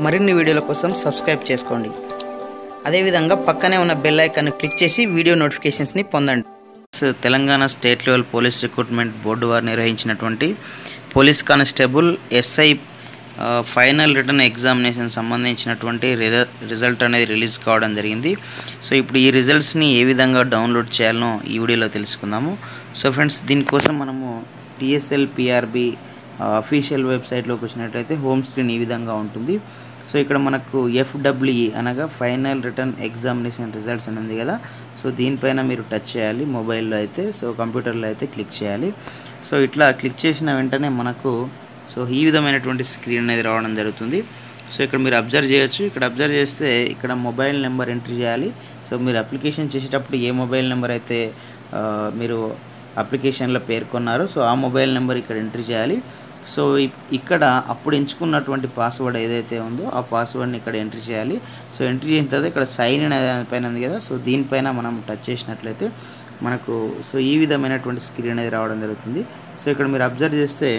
మరిన్ని వీడియోల కోసం సబ్స్క్రైబ్ చేసుకోండి. అదేవిధంగా పక్కనే ఉన్న బెల్ ఐకాన్ క్లిక్ చేసి వీడియో నోటిఫికేషన్స్ని పొందండి. Telangana state level police recruitment board వారు నిర్వహించినటువంటి police constable SI final written examination సంబంధించినటువంటి రిజ- రిజల్ట్ అనేది రిలీజ్ కావడం జరిగింది. సో ఇప్పుడు ఈ రిజల్ట్స్ని ఏ విధంగా డౌన్లోడ్ చేయాలనో ఈ వీడియోలో తెలుసుకుందాము. సో ఫ్రెండ్స్ దీనికోసం మనము టిఎస్ఎల్ పిఆర్బి అఫీషియల్ వెబ్సైట్లోకి వచ్చినట్లయితే హోమ్ స్క్రీన్ ఈ విధంగా ఉంటుంది. సో ఇక్కడ మనకు ఎఫ్డబ్ల్యూఈ అనగా ఫైనల్ రిటర్న్ ఎగ్జామినేషన్ రిజల్ట్స్ అని ఉంది కదా. సో దీనిపైన మీరు టచ్ చేయాలి మొబైల్లో అయితే సో కంప్యూటర్లో అయితే క్లిక్ చేయాలి. సో ఇట్లా క్లిక్ చేసిన వెంటనే మనకు సో ఈ విధమైనటువంటి స్క్రీన్ అనేది రావడం జరుగుతుంది. సో ఇక్కడ మీరు అబ్జర్వ్ చేయొచ్చు. ఇక్కడ అబ్జర్వ్ చేస్తే ఇక్కడ మొబైల్ నెంబర్ ఎంట్రీ చేయాలి. సో మీరు అప్లికేషన్ చేసేటప్పుడు ఏ మొబైల్ నెంబర్ అయితే మీరు అప్లికేషన్లో పేర్కొన్నారో సో ఆ మొబైల్ నెంబర్ ఇక్కడ ఎంట్రీ చేయాలి. సో ఇక్కడ అప్పుడు ఎంచుకున్నటువంటి పాస్వర్డ్ ఏదైతే ఉందో ఆ పాస్వర్డ్ని ఇక్కడ ఎంట్రీ చేయాలి. సో ఎంట్రీ చేసిన తర్వాత ఇక్కడ సైన్ ఇన్ పైన ఉంది కదా. సో దీనిపైన మనం టచ్ చేసినట్లయితే మనకు సో ఈ విధమైనటువంటి స్క్రీన్ అనేది రావడం జరుగుతుంది. సో ఇక్కడ మీరు అబ్జర్వ్ చేస్తే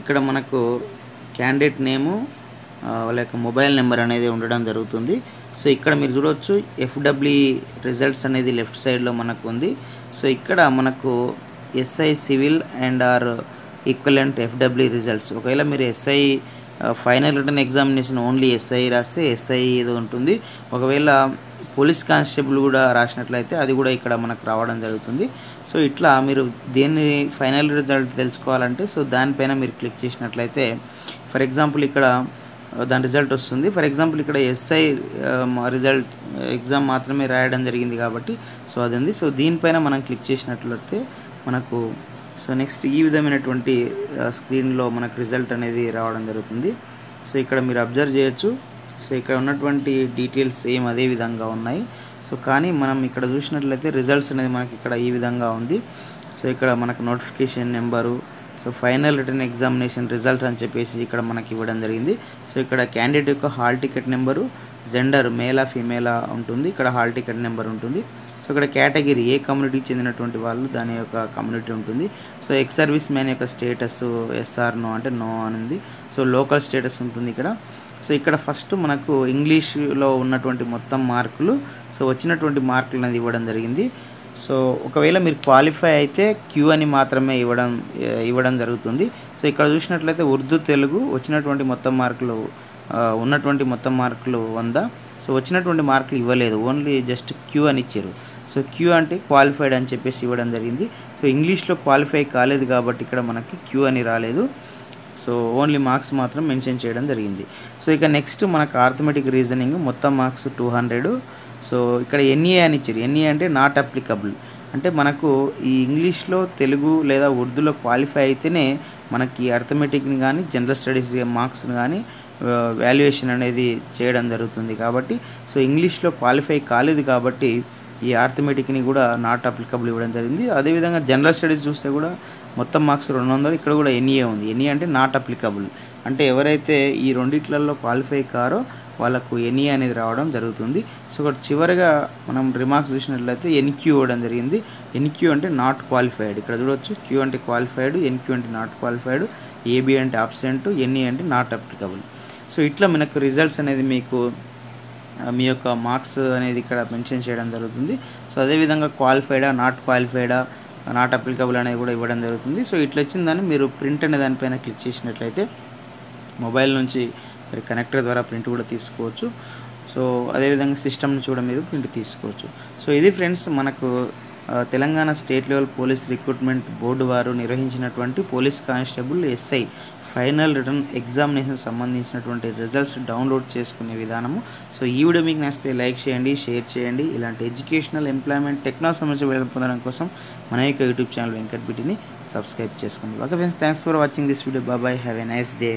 ఇక్కడ మనకు క్యాండిడేట్ నేము వాళ్ళ యొక్క మొబైల్ నెంబర్ అనేది ఉండడం జరుగుతుంది. సో ఇక్కడ మీరు చూడవచ్చు ఎఫ్డబ్ల్యూ రిజల్ట్స్ అనేది లెఫ్ట్ సైడ్లో మనకు ఉంది. సో ఇక్కడ మనకు SI civil and AR equivalent FW results ఒకవేళ మీరు SI final written examination only SI రాస్తే ఎస్ఐ ఏదో ఉంటుంది. ఒకవేళ పోలీస్ కానిస్టేబుల్ కూడా రాసినట్లయితే అది కూడా ఇక్కడ మనకు రావడం జరుగుతుంది. సో ఇట్లా మీరు దేన్ని ఫైనల్ రిజల్ట్ తెలుసుకోవాలంటే సో దానిపైన మీరు క్లిక్ చేసినట్లయితే ఫర్ ఎగ్జాంపుల్ ఇక్కడ దాని రిజల్ట్ వస్తుంది. ఫర్ ఎగ్జాంపుల్ ఇక్కడ ఎస్ఐ రిజల్ట్ ఎగ్జామ్ మాత్రమే రాయడం జరిగింది కాబట్టి సో అది ఉంది సో దీనిపైన మనం క్లిక్ చేసినట్లయితే మనకు సో నెక్స్ట్ ఈ విధమైనటువంటి స్క్రీన్లో మనకు రిజల్ట్ అనేది రావడం జరుగుతుంది. సో ఇక్కడ మీరు అబ్జర్వ్ చేయొచ్చు. సో ఇక్కడ ఉన్నటువంటి డీటెయిల్స్ సేమ్ అదే విధంగా ఉన్నాయి. సో కానీ మనం ఇక్కడ చూసినట్లయితే రిజల్ట్స్ అనేది మనకి ఇక్కడ ఈ విధంగా ఉంది. సో ఇక్కడ మనకు notification number so final written examination result అని చెప్పేసి ఇక్కడ మనకి ఇవ్వడం జరిగింది. సో ఇక్కడ క్యాండిడేట్ యొక్క హాల్ టికెట్ నెంబరు జెండర్ మేలా ఫీమేలా ఉంటుంది. ఇక్కడ హాల్ టికెట్ నెంబర్ ఉంటుంది. సో ఇక్కడ కేటగిరీ ఏ కమ్యూనిటీకి చెందినటువంటి వాళ్ళు దాని యొక్క కమ్యూనిటీ ఉంటుంది. సో ఎక్స్ సర్వీస్ మ్యాన్ యొక్క స్టేటస్ ఎస్ఆర్ నో అంటే నో అని ఉంది సో లోకల్ స్టేటస్ ఉంటుంది ఇక్కడ. సో ఇక్కడ ఫస్ట్ మనకు ఇంగ్లీష్లో ఉన్నటువంటి మొత్తం మార్కులు. సో వచ్చినటువంటి మార్కులు అనేది ఇవ్వడం జరిగింది. సో ఒకవేళ మీరు క్వాలిఫై అయితే క్యూ అని మాత్రమే ఇవ్వడం ఇవ్వడం జరుగుతుంది. సో ఇక్కడ చూసినట్లయితే ఉర్దూ తెలుగు వచ్చినటువంటి మొత్తం మార్కులు ఉన్నటువంటి మొత్తం మార్కులు వంద. సో వచ్చినటువంటి మార్కులు ఇవ్వలేదు. ఓన్లీ జస్ట్ క్యూ అని ఇచ్చారు. సో క్యూ అంటే క్వాలిఫైడ్ అని చెప్పేసి ఇవ్వడం జరిగింది. సో ఇంగ్లీష్లో క్వాలిఫై కాలేదు కాబట్టి ఇక్కడ మనకి క్యూ అని రాలేదు. సో ఓన్లీ మార్క్స్ మాత్రం మెన్షన్ చేయడం జరిగింది. సో ఇక నెక్స్ట్ మనకు ఆర్థమెటిక్ రీజనింగ్ మొత్తం మార్క్స్ టూ హండ్రెడ్ సో ఇక్కడ ఎన్ఏ అని ఇచ్చారు. ఎన్ఏ అంటే నాట్ అప్లికబుల్ అంటే మనకు ఈ ఇంగ్లీష్లో తెలుగు లేదా ఉర్దూలో క్వాలిఫై అయితేనే మనకి అర్థమెటిక్ని కానీ జనరల్ స్టడీస్ మార్క్స్ని కానీ వాల్యుయేషన్ అనేది చేయడం జరుగుతుంది కాబట్టి. సో ఇంగ్లీష్లో క్వాలిఫై కాలేదు కాబట్టి ఈ ఆర్థమెటిక్ని కూడా నాట్ అప్లికబుల్ ఇవ్వడం జరిగింది. అదేవిధంగా జనరల్ స్టడీస్ చూస్తే కూడా మొత్తం మార్క్స్ రెండు వందలు ఇక్కడ కూడా ఎన్ఏ ఉంది. ఎన్ఏ అంటే నాట్ అప్లికబుల్ అంటే ఎవరైతే ఈ రెండిట్లలో క్వాలిఫై కారో వాళ్ళకు ఎన్ఈ అనేది రావడం జరుగుతుంది. సో ఇక్కడ చివరిగా మనం రిమార్క్స్ చూసినట్లయితే ఎన్క్యూ ఇవ్వడం జరిగింది. ఎన్క్యూ అంటే నాట్ క్వాలిఫైడ్ ఇక్కడ చూడొచ్చు క్యూ అంటే క్వాలిఫైడ్ ఎన్క్యూ అంటే నాట్ క్వాలిఫైడ్ ఏబి అంటే అబ్సెంట్ ఎన్ఈ అంటే నాట్ అప్లికబుల్ సో ఇట్లా మనకు రిజల్ట్స్ అనేది మీకు మీ యొక్క మార్క్స్ అనేది ఇక్కడ మెన్షన్ చేయడం జరుగుతుంది. సో అదేవిధంగా క్వాలిఫైడా నాట్ క్వాలిఫైడా నాట్ అప్లికబుల్ అనేది కూడా ఇవ్వడం జరుగుతుంది. సో ఇట్లా వచ్చిందని మీరు ప్రింట్ అనే దానిపైన క్లిక్ చేసినట్లయితే మొబైల్ నుంచి మీరు కనెక్టర్ ద్వారా ప్రింట్ కూడా తీసుకోవచ్చు. సో అదేవిధంగా సిస్టమ్ నుంచి కూడా మీరు ప్రింట్ తీసుకోవచ్చు. సో ఇది ఫ్రెండ్స్ మనకు Telangana state level police recruitment board వారు నిర్వహించినటువంటి police constable SI final written examination సంబంధించినటువంటి రిజల్ట్స్ డౌన్లోడ్ చేసుకునే విధానము. సో ఈ వీడియో మీకు నచ్చితే లైక్ చేయండి షేర్ చేయండి. ఇలాంటి ఎడ్యుకేషనల్ ఎంప్లాయ్మెంట్ టెక్నాలజీ సంబంధించిన పొందడం కోసం మన యొక్క యూట్యూబ్ ఛానల్ వెంకట్ బిటిని సబ్స్క్రైబ్ చేసుకోండి. Okay friends thanks for watching this video bye bye have a nice day